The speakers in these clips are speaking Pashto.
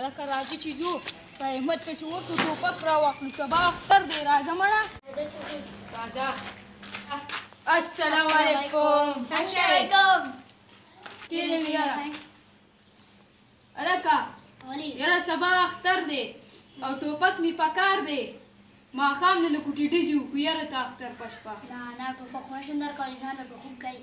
هلکه راځي چې ځو په همت پسې ورته ټوپک راواخلو سبا اختر دی راځه مړه راځه السلام علیکم څنګه علیکم کېنه یاره هلکه یاره سبا اختر دی او ټوپک مې پکار دی ماښام نه له کوټې ډزې وکړو یاره ته اختر په شپه نه نه ټوپک خو نه شم درکولی ځان به خوب کوي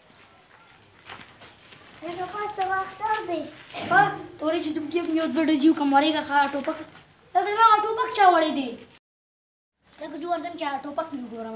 دغه څه وخت دی ها تورې چې ته پکې یو دوه ډزي وکړم ورېږه ښه ټوپک لکه زما هغه ټوپک چا وړی دی لکه زه ورځم چې ټوپک مې وګورم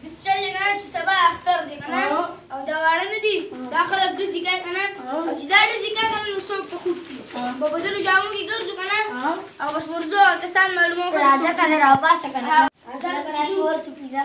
داسې چل دی کنه چې سبا اختر دی کنه او دا واړه نه دي دا خلک ډزې کوي کنه او چې دا ډزې کوي کنه نو څوک په خوب کي په بدلو جامو کي ګرځو کنه او بس ورځو کسان معلومه کړو راځه کنه راوباسه کنه راځه کنه چې ورسو پیدا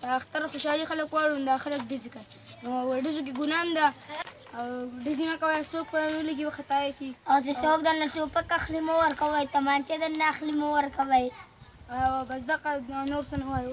په اختر خوشحالي خلک واړوند دا خلک ډزې کوي نو ډزو کې ګناه هم ده او ډزې مه کوئ څوک په ولګي به خطا یې کړي او چې څوک درنه ټوپک اخلي مه ورکوئ تمانچه درنه اخلي مه ورکوئ او بس دغه نور څه نه وایو